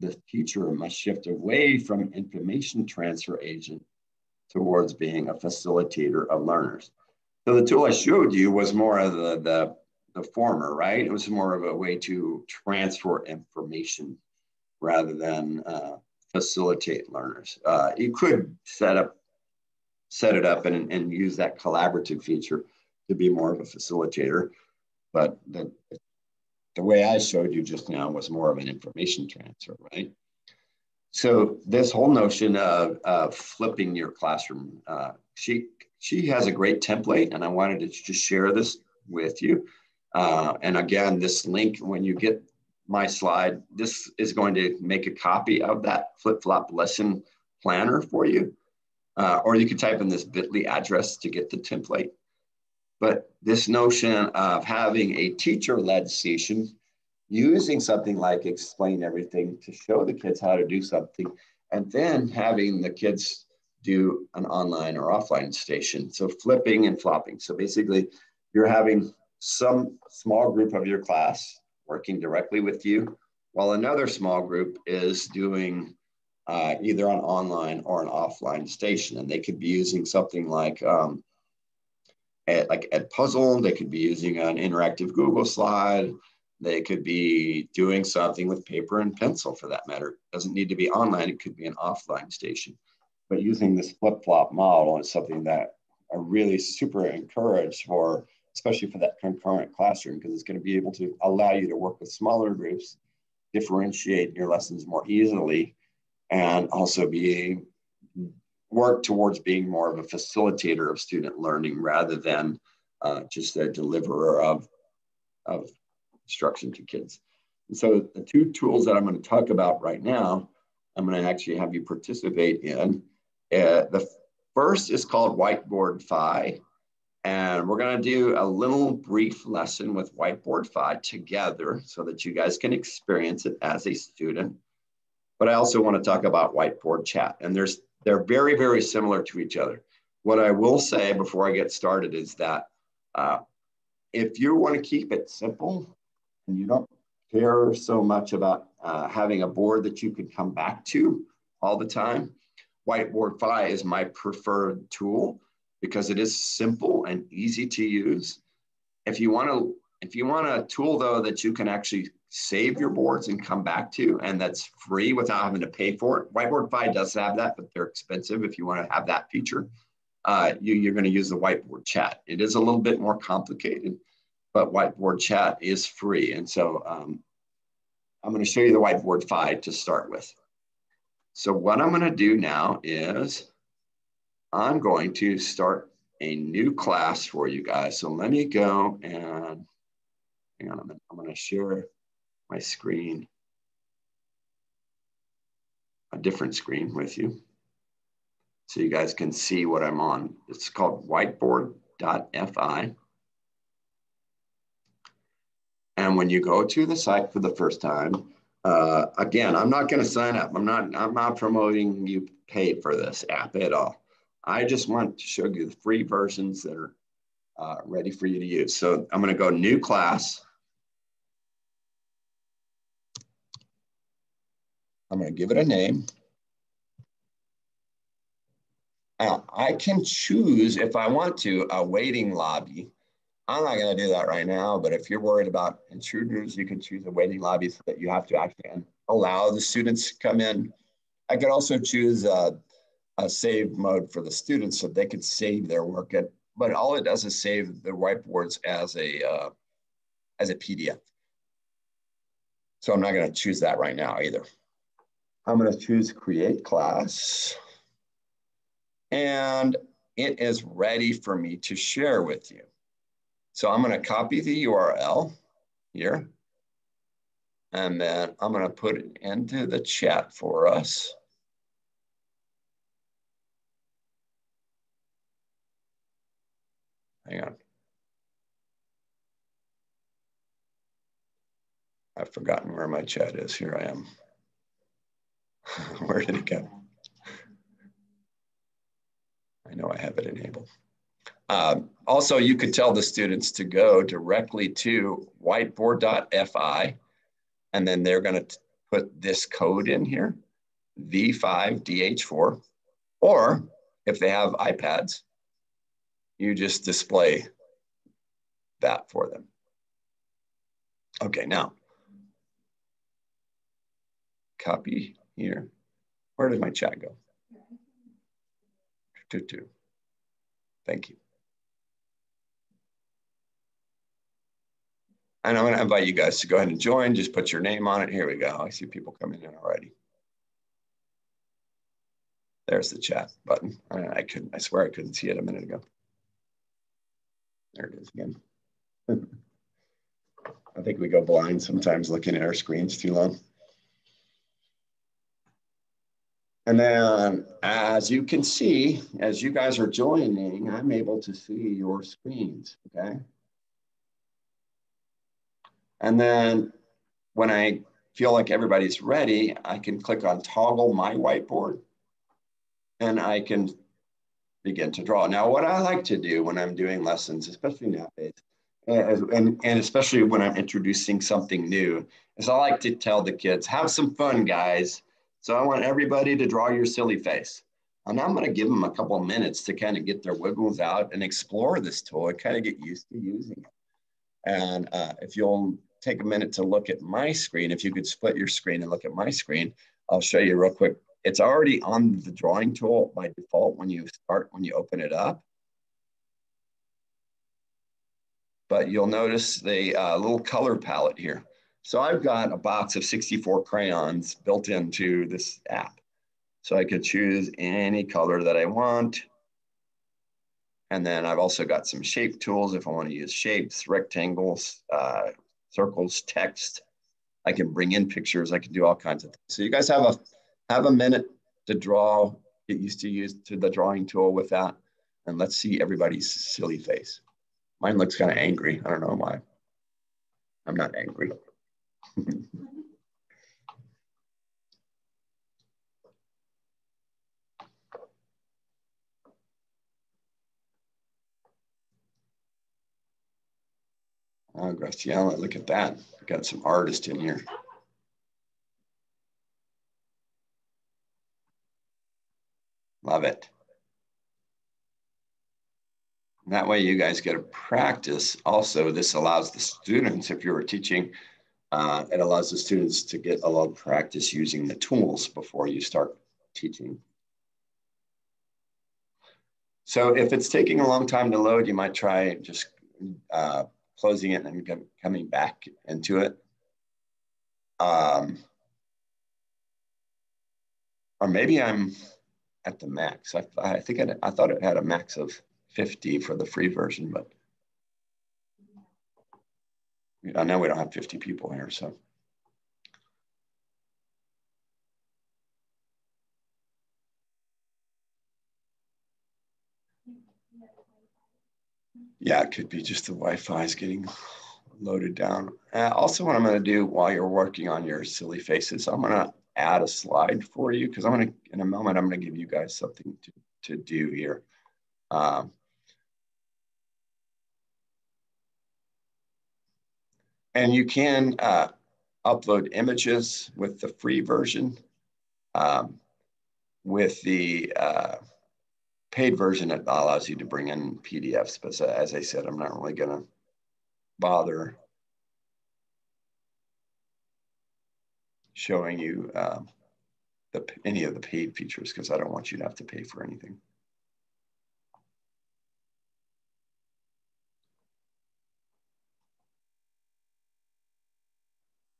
the teacher must shift away from information transfer agent towards being a facilitator of learners. So the tool I showed you was more of the, the, the former, right? It was more of a way to transfer information rather than uh, facilitate learners. Uh, you could set up, set it up and, and use that collaborative feature to be more of a facilitator. But the, the way I showed you just now was more of an information transfer, right? So this whole notion of, of flipping your classroom, uh, she she has a great template, and I wanted to just share this with you. Uh, and again, this link when you get my slide, this is going to make a copy of that flip flop lesson planner for you, uh, or you can type in this Bitly address to get the template. But this notion of having a teacher led session using something like explain everything to show the kids how to do something, and then having the kids do an online or offline station. So flipping and flopping. So basically, you're having some small group of your class working directly with you, while another small group is doing uh, either an online or an offline station. And they could be using something like um, at, like Edpuzzle, they could be using an interactive Google slide, they could be doing something with paper and pencil for that matter. It doesn't need to be online, it could be an offline station. But using this flip-flop model is something that I really super encourage for, especially for that concurrent classroom, because it's going to be able to allow you to work with smaller groups, differentiate your lessons more easily, and also be work towards being more of a facilitator of student learning rather than uh, just a deliverer of, of instruction to kids. And so the two tools that I'm going to talk about right now, I'm going to actually have you participate in. Uh, the first is called Whiteboard Fi. And we're going to do a little brief lesson with Whiteboard Fi together so that you guys can experience it as a student. But I also want to talk about Whiteboard Chat. And there's they're very, very similar to each other. What I will say before I get started is that uh, if you want to keep it simple, and you don't care so much about uh, having a board that you can come back to all the time, Whiteboard Fi is my preferred tool because it is simple and easy to use. If you want to, if you want a tool though that you can actually save your boards and come back to, and that's free without having to pay for it. Whiteboard Fi does have that, but they're expensive if you want to have that feature. Uh, you, you're going to use the whiteboard chat. It is a little bit more complicated, but whiteboard chat is free. And so um, I'm going to show you the whiteboard Fi to start with. So what I'm going to do now is I'm going to start a new class for you guys. So let me go and hang on a minute. I'm going to share my screen, a different screen with you. So you guys can see what I'm on. It's called whiteboard.fi. And when you go to the site for the first time, uh, again, I'm not going to sign up. I'm not. I'm not promoting you pay for this app at all. I just want to show you the free versions that are uh, ready for you to use. So I'm going to go new class. I'm going to give it a name. Uh, I can choose if I want to a waiting lobby I'm not going to do that right now, but if you're worried about intruders, you can choose a waiting lobby so that you have to actually allow the students to come in. I could also choose a, a save mode for the students so they could save their work. At, but all it does is save the whiteboards as a, uh, as a PDF. So I'm not going to choose that right now either. I'm going to choose create class. And it is ready for me to share with you. So I'm going to copy the URL here. And then I'm going to put it into the chat for us. Hang on. I've forgotten where my chat is. Here I am. where did it go? I know I have it enabled. Um, also, you could tell the students to go directly to whiteboard.fi, and then they're going to put this code in here, V5DH4, or if they have iPads, you just display that for them. Okay, now, copy here. Where did my chat go? Two. Thank you. And I'm going to invite you guys to go ahead and join. Just put your name on it. Here we go. I see people coming in already. There's the chat button. I couldn't, I swear I couldn't see it a minute ago. There it is again. I think we go blind sometimes looking at our screens too long. And then as you can see, as you guys are joining, I'm able to see your screens, okay? And then when I feel like everybody's ready, I can click on toggle my whiteboard and I can begin to draw. Now, what I like to do when I'm doing lessons, especially nowadays, and, and especially when I'm introducing something new, is I like to tell the kids, have some fun, guys. So I want everybody to draw your silly face. And I'm going to give them a couple of minutes to kind of get their wiggles out and explore this tool and kind of get used to using it. And uh, if you'll take a minute to look at my screen, if you could split your screen and look at my screen, I'll show you real quick. It's already on the drawing tool by default when you start, when you open it up. But you'll notice the uh, little color palette here. So I've got a box of 64 crayons built into this app. So I could choose any color that I want. And then I've also got some shape tools if I want to use shapes, rectangles, uh, circles, text. I can bring in pictures. I can do all kinds of things. So you guys have a have a minute to draw. Get used to use to the drawing tool with that, and let's see everybody's silly face. Mine looks kind of angry. I don't know why. I'm not angry. Oh, Graciela, look at that. Got some artist in here. Love it. And that way you guys get a practice. Also, this allows the students, if you were teaching, uh, it allows the students to get a lot of practice using the tools before you start teaching. So if it's taking a long time to load, you might try just uh, closing it and coming back into it. Um, or maybe I'm at the max. I, I think I, I thought it had a max of 50 for the free version, but I know we don't have 50 people here, so. Yeah, it could be just the Wi-Fi is getting loaded down. Uh, also, what I'm going to do while you're working on your silly faces, I'm going to add a slide for you because I'm going to, in a moment, I'm going to give you guys something to, to do here. Um, and you can uh, upload images with the free version. Um, with the uh, paid version, it allows you to bring in PDFs, but as I said, I'm not really gonna bother showing you uh, the, any of the paid features because I don't want you to have to pay for anything.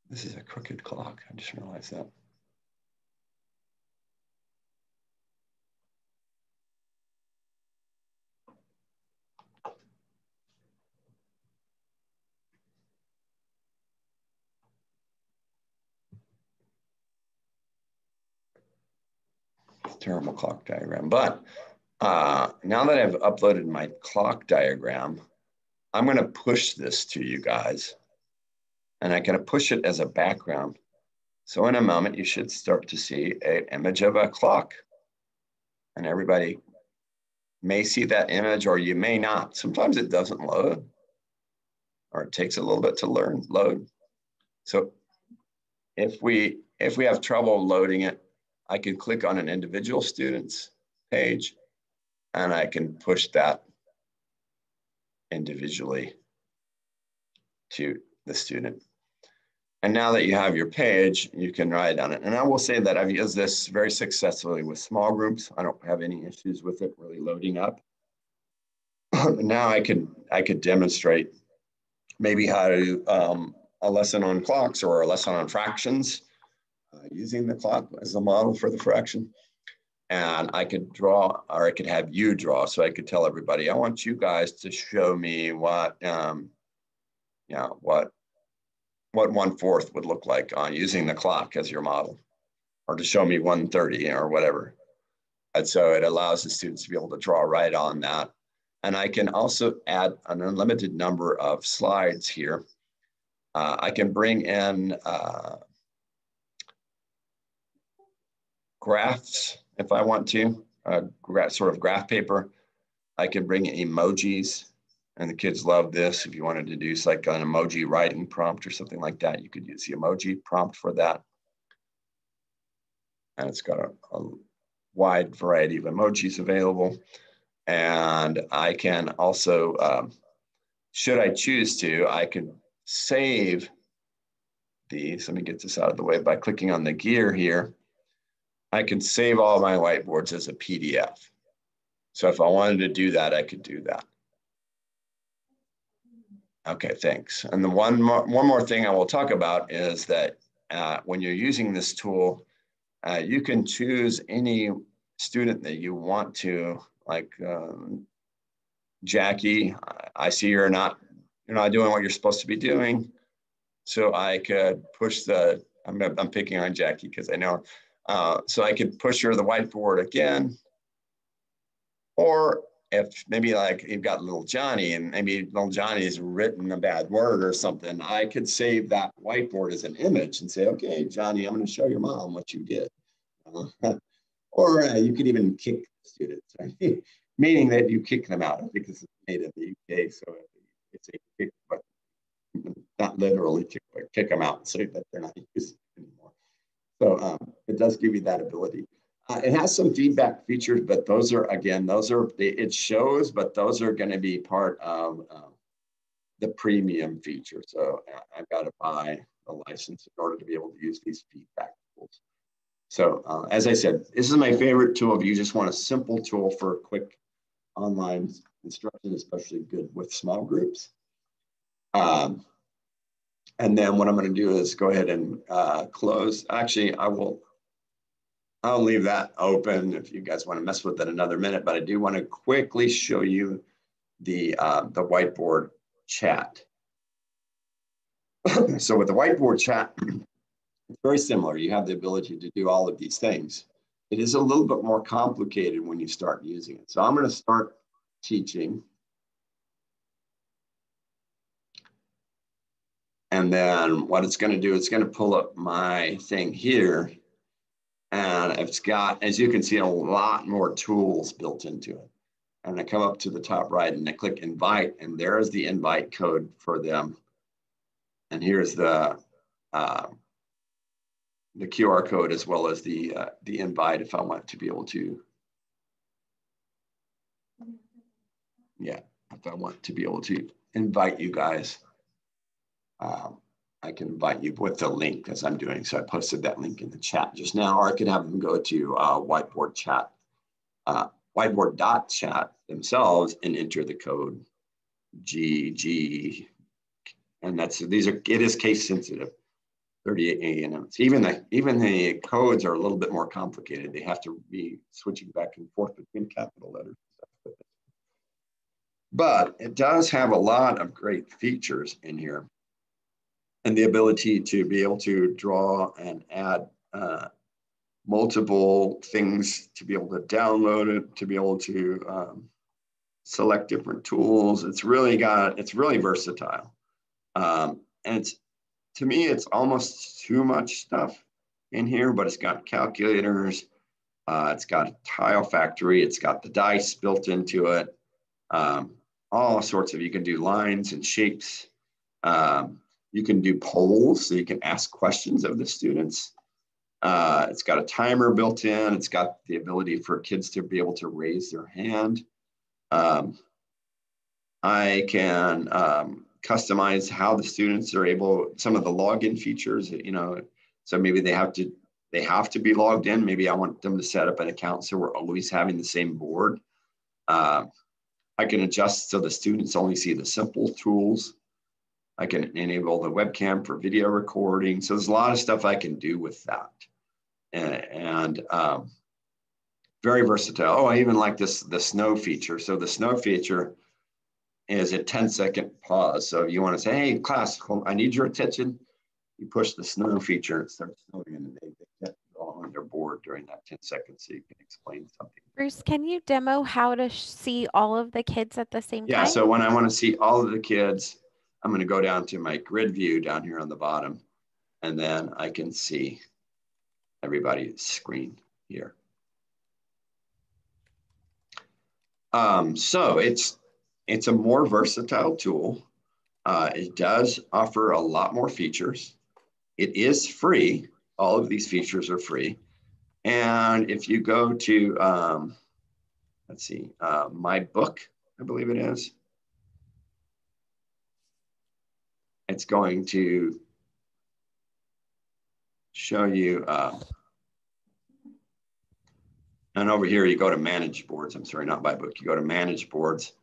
This is a crooked clock. I just realized that. Terrible clock diagram. But uh, now that I've uploaded my clock diagram, I'm going to push this to you guys. And I'm going to push it as a background. So in a moment, you should start to see an image of a clock. And everybody may see that image or you may not. Sometimes it doesn't load or it takes a little bit to learn load. So if we if we have trouble loading it, I can click on an individual student's page and I can push that individually to the student. And now that you have your page, you can write on it. And I will say that I've used this very successfully with small groups. I don't have any issues with it really loading up. now I could I could demonstrate maybe how to um, a lesson on clocks or a lesson on fractions using the clock as a model for the fraction. And I could draw, or I could have you draw. So I could tell everybody, I want you guys to show me what, um, yeah, what, what one fourth would look like on using the clock as your model, or to show me 130 or whatever. And so it allows the students to be able to draw right on that. And I can also add an unlimited number of slides here. Uh, I can bring in uh, graphs if I want to, uh, sort of graph paper. I can bring emojis and the kids love this. If you wanted to do like an emoji writing prompt or something like that, you could use the emoji prompt for that. And it's got a, a wide variety of emojis available. And I can also, um, should I choose to, I can save these. Let me get this out of the way by clicking on the gear here. I can save all my whiteboards as a PDF. So if I wanted to do that, I could do that. Okay, thanks. And the one more, one more thing I will talk about is that uh, when you're using this tool, uh, you can choose any student that you want to, like um, Jackie, I see you're not, you're not doing what you're supposed to be doing. So I could push the, I'm, I'm picking on Jackie because I know uh, so I could push her to the whiteboard again. Or if maybe like you've got little Johnny and maybe little Johnny's written a bad word or something, I could save that whiteboard as an image and say, okay, Johnny, I'm going to show your mom what you did. Uh, or uh, you could even kick students, right? meaning that you kick them out because it's made in the UK. So it's a kick, but not literally kick, but kick them out so that they're not used. So um, it does give you that ability. Uh, it has some feedback features, but those are, again, those are, it shows, but those are going to be part of uh, the premium feature. So I've got to buy a license in order to be able to use these feedback tools. So uh, as I said, this is my favorite tool if you just want a simple tool for quick online instruction, especially good with small groups. Um, and then what I'm going to do is go ahead and uh, close. Actually, I will, I'll leave that open if you guys want to mess with it another minute, but I do want to quickly show you the, uh, the whiteboard chat. so with the whiteboard chat, it's very similar. You have the ability to do all of these things. It is a little bit more complicated when you start using it. So I'm going to start teaching. And then what it's going to do, it's going to pull up my thing here. And it's got, as you can see, a lot more tools built into it. And I come up to the top right and I click invite, and there's the invite code for them. And here's the uh, the QR code as well as the uh, the invite if I want to be able to. Yeah, if I want to be able to invite you guys um, I can invite you with the link as I'm doing. So I posted that link in the chat just now, or I could have them go to uh, whiteboard chat, uh, whiteboard dot chat themselves and enter the code GG. And that's, these are, it is case sensitive, 38 ANM. Even the, even the codes are a little bit more complicated. They have to be switching back and forth between capital letters. But it does have a lot of great features in here and the ability to be able to draw and add uh, multiple things to be able to download it, to be able to um, select different tools. It's really got, it's really versatile. Um, and it's, to me, it's almost too much stuff in here, but it's got calculators, uh, it's got a tile factory, it's got the dice built into it, um, all sorts of, you can do lines and shapes. Um, you can do polls, so you can ask questions of the students. Uh, it's got a timer built in. It's got the ability for kids to be able to raise their hand. Um, I can um, customize how the students are able, some of the login features, you know, so maybe they have to, they have to be logged in. Maybe I want them to set up an account so we're always having the same board. Uh, I can adjust so the students only see the simple tools. I can enable the webcam for video recording. So there's a lot of stuff I can do with that. And, and um, very versatile. Oh, I even like this, the snow feature. So the snow feature is a 10 second pause. So if you want to say, hey, class, I need your attention, you push the snow feature, it starts snowing and they, they get on their board during that 10 seconds so you can explain something. Bruce, can you demo how to see all of the kids at the same yeah, time? Yeah, so when I want to see all of the kids, I'm going to go down to my grid view down here on the bottom, and then I can see everybody's screen here. Um, so it's it's a more versatile tool. Uh, it does offer a lot more features. It is free. All of these features are free. And if you go to, um, let's see, uh, my book, I believe it is, it's going to show you, uh, and over here you go to manage boards. I'm sorry, not by book. You go to manage boards,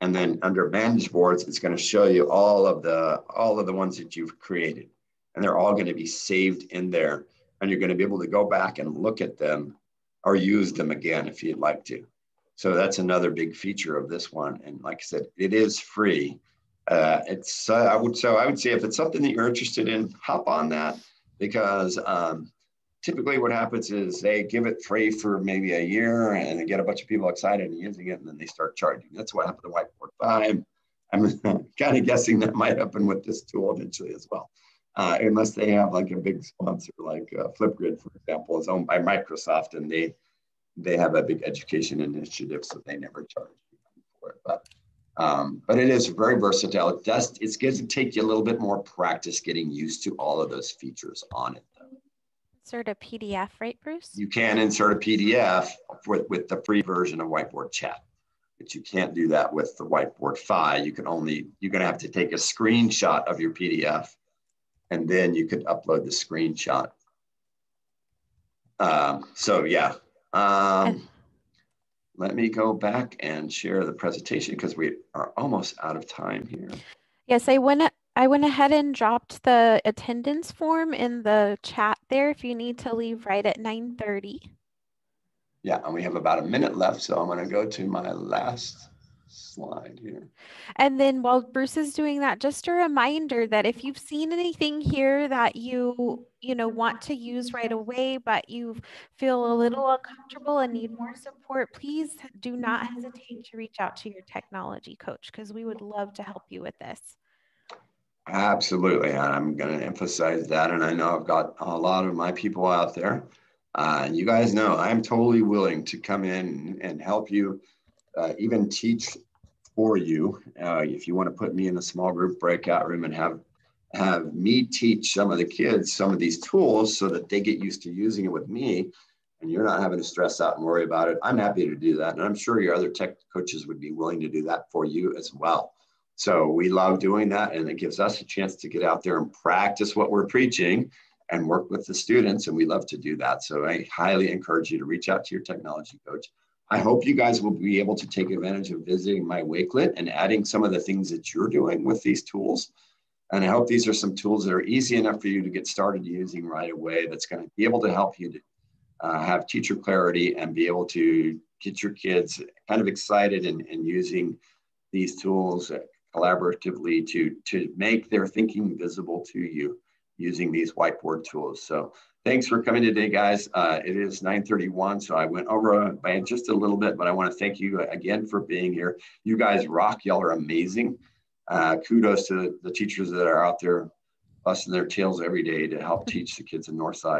and then under manage boards, it's going to show you all of the all of the ones that you've created, and they're all going to be saved in there, and you're going to be able to go back and look at them or use them again if you'd like to. So that's another big feature of this one. And like I said, it is free uh, it's uh, I would so I would say if it's something that you're interested in, hop on that because um, typically what happens is they give it free for maybe a year and they get a bunch of people excited and using it and then they start charging. That's what happened to Whiteboard Fi. I'm kind of guessing that might happen with this tool eventually as well. Uh, unless they have like a big sponsor like uh, Flipgrid, for example, is owned by Microsoft and they they have a big education initiative, so they never charge for it. But um, but it is very versatile. It does, it's going to take you a little bit more practice getting used to all of those features on it. Though. Insert a PDF, right, Bruce? You can insert a PDF for, with the free version of Whiteboard Chat, but you can't do that with the Whiteboard Fi. You can only, you're going to have to take a screenshot of your PDF and then you could upload the screenshot. Um, so yeah. Um, let me go back and share the presentation because we are almost out of time here. Yes, I went I went ahead and dropped the attendance form in the chat there if you need to leave right at 9:30. Yeah, and we have about a minute left, so I'm going to go to my last slide here. And then while Bruce is doing that, just a reminder that if you've seen anything here that you, you know, want to use right away, but you feel a little uncomfortable and need more support, please do not hesitate to reach out to your technology coach because we would love to help you with this. Absolutely. and I'm going to emphasize that. And I know I've got a lot of my people out there. Uh, you guys know I'm totally willing to come in and help you uh, even teach for you. Uh, if you want to put me in a small group breakout room and have have me teach some of the kids some of these tools so that they get used to using it with me and you're not having to stress out and worry about it, I'm happy to do that. And I'm sure your other tech coaches would be willing to do that for you as well. So we love doing that. And it gives us a chance to get out there and practice what we're preaching and work with the students. And we love to do that. So I highly encourage you to reach out to your technology coach. I hope you guys will be able to take advantage of visiting my Wakelet and adding some of the things that you're doing with these tools. And I hope these are some tools that are easy enough for you to get started using right away that's going to be able to help you to uh, have teacher clarity and be able to get your kids kind of excited and, and using these tools collaboratively to, to make their thinking visible to you using these whiteboard tools. So thanks for coming today, guys. Uh, it is 9:31, so I went over by just a little bit, but I want to thank you again for being here. You guys rock. Y'all are amazing. Uh, kudos to the teachers that are out there busting their tails every day to help teach the kids in Northside.